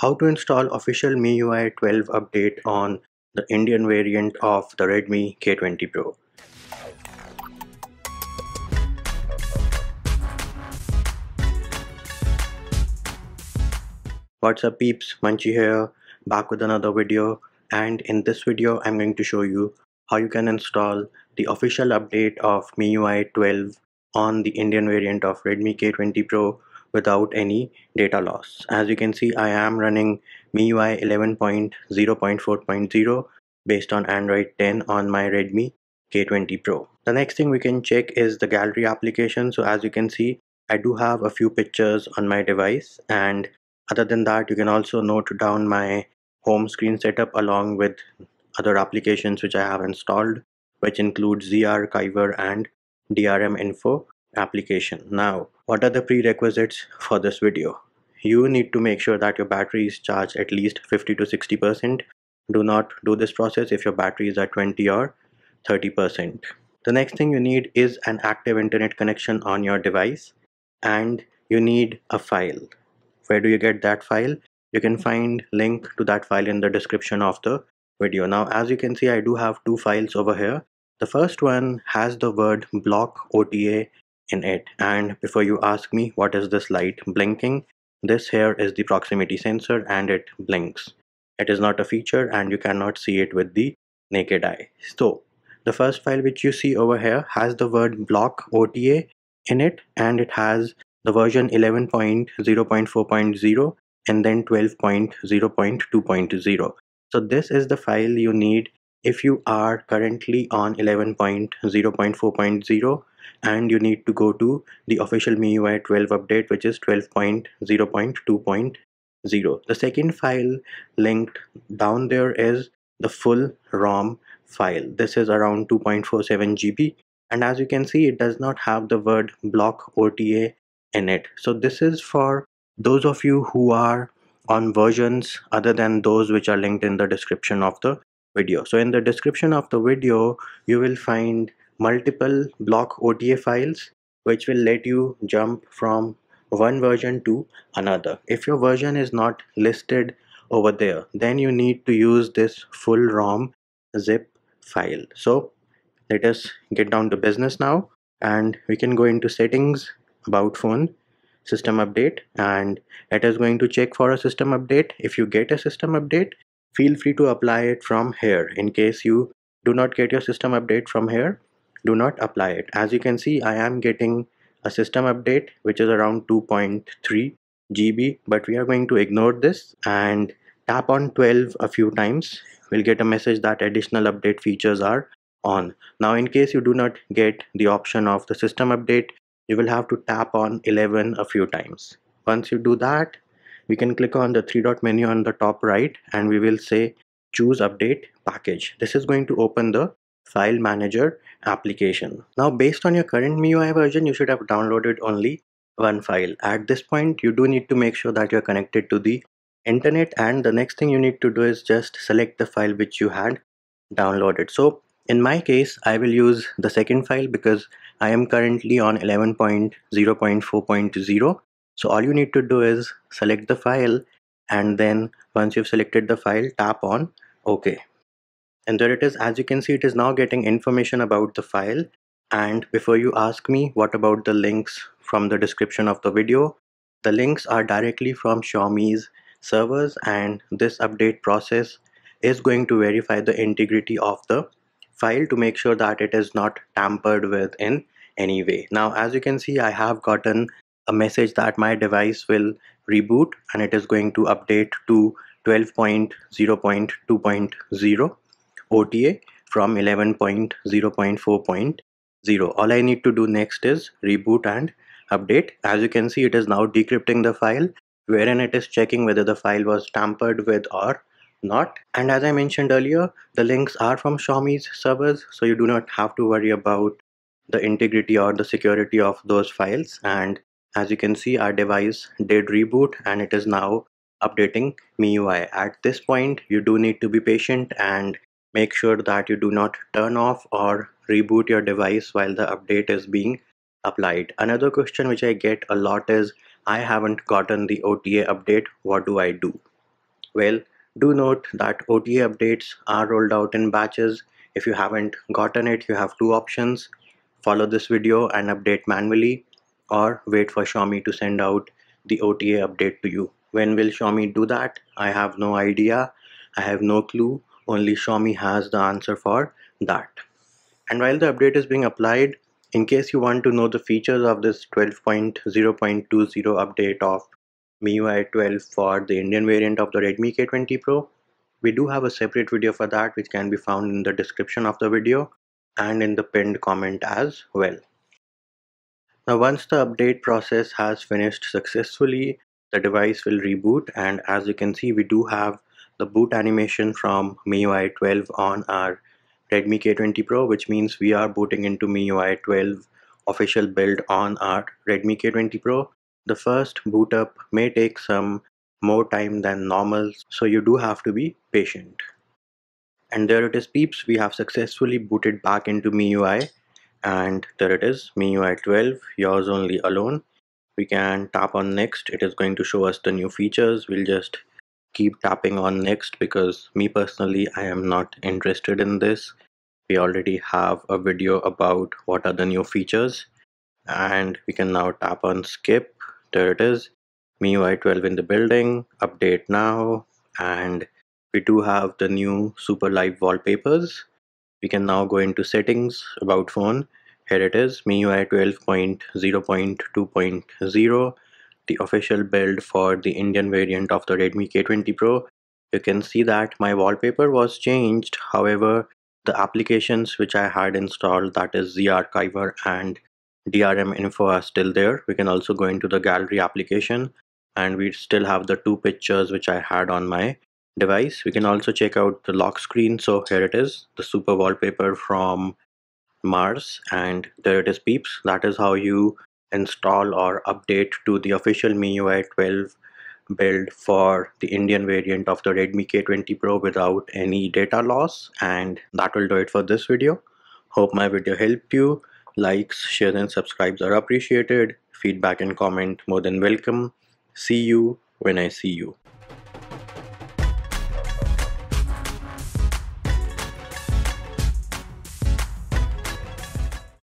How to install official MIUI 12 update on the Indian variant of the Redmi K20 Pro. What's up peeps, Munchy here, back with another video and in this video I'm going to show you how you can install the official update of MIUI 12 on the Indian variant of Redmi K20 Pro without any data loss. As you can see, I am running MIUI 11.0.4.0 based on Android 10 on my Redmi K20 Pro. The next thing we can check is the gallery application. So as you can see, I do have a few pictures on my device and other than that, you can also note down my home screen setup along with other applications which I have installed, which include Z Archiver and DRM Info application. Now, what are the prerequisites for this video? You need to make sure that your battery is charged at least 50 to 60%. Do not do this process if your battery is at 20 or 30%. The next thing you need is an active internet connection on your device and you need a file. Where do you get that file? You can find link to that file in the description of the video. Now as you can see I do have two files over here. The first one has the word block OTA in it. And before you ask me what is this light blinking? This here is the proximity sensor and it blinks. It is not a feature and you cannot see it with the naked eye. So the first file which you see over here has the word block OTA in it and it has the version 11.0.4.0 and then 12.0.2.0 so this is the file you need if you are currently on 11.0.4.0 and you need to go to the official MIUI 12 update which is 12.0.2.0. The second file linked down there is the full ROM file. This is around 2.47 GB and as you can see it does not have the word block OTA in it. So this is for those of you who are on versions other than those which are linked in the description of the video. So in the description of the video you will find multiple block OTA files which will let you jump from one version to another. If your version is not listed over there, then you need to use this full ROM zip file. So let us get down to business now and we can go into settings, about phone, system update and it is going to check for a system update. If you get a system update, feel free to apply it from here. In case you do not get your system update from here, do not apply it. As you can see I am getting a system update which is around 2.3 GB but we are going to ignore this and tap on 12 a few times. We'll get a message that additional update features are on. Now in case you do not get the option of the system update you will have to tap on 11 a few times. Once you do that we can click on the three dot menu on the top right and we will say choose update package this is going to open the file manager application. Now based on your current MIUI version, you should have downloaded only one file. At this point, you do need to make sure that you're connected to the internet and the next thing you need to do is just select the file which you had downloaded. So in my case, I will use the second file because I am currently on 11.0.4.0. So all you need to do is select the file and then once you've selected the file, tap on OK. And there it is. As you can see it is now getting information about the file. And before you ask me what about the links from the description of the video? The links are directly from Xiaomi's servers and this update process is going to verify the integrity of the file to make sure that it is not tampered with in any way. Now as you can see I have gotten a message that my device will reboot and it is going to update to 12.0.2.0 OTA from 11.0.4.0. All I need to do next is reboot and update. As you can see, it is now decrypting the file wherein it is checking whether the file was tampered with or not. And as I mentioned earlier, the links are from Xiaomi's servers, so you do not have to worry about the integrity or the security of those files. And as you can see, our device did reboot and it is now updating MIUI. At this point, you do need to be patient and Make sure that you do not turn off or reboot your device while the update is being applied. Another question which I get a lot is I haven't gotten the OTA update, what do I do? Well, do note that OTA updates are rolled out in batches. If you haven't gotten it, you have two options. Follow this video and update manually or wait for Xiaomi to send out the OTA update to you. When will Xiaomi do that? I have no idea. I have no clue. Only Xiaomi has the answer for that. And while the update is being applied, in case you want to know the features of this 12.0.20 update of MIUI 12 for the Indian variant of the Redmi K20 Pro, we do have a separate video for that which can be found in the description of the video and in the pinned comment as well. Now once the update process has finished successfully, the device will reboot and as you can see we do have the boot animation from MIUI 12 on our Redmi K20 Pro which means we are booting into MIUI 12 official build on our Redmi K20 Pro. The first boot up may take some more time than normal so you do have to be patient. And there it is peeps, we have successfully booted back into MIUI and there it is MIUI 12 yours only alone. We can tap on next. It is going to show us the new features. We'll just keep tapping on next because me personally I am not interested in this. We already have a video about what are the new features. And we can now tap on skip. There it is MIUI 12 in the building. Update now. And we do have the new super live wallpapers we can now go into settings about phone. Here it is MIUI 12.0.2.0 the official build for the Indian variant of the Redmi K20 Pro. You can see that my wallpaper was changed. However the applications which I had installed that is Z Archiver and DRM info are still there. We can also go into the gallery application and we still have the two pictures which I had on my device we can also check out the lock screen so here it is the super wallpaper from Mars and there it is peeps that is how you install or update to the official MIUI 12 build for the Indian variant of the Redmi K20 Pro without any data loss and that will do it for this video. Hope my video helped you. Likes, shares and subscribes are appreciated. Feedback and comment more than welcome. See you when I see you.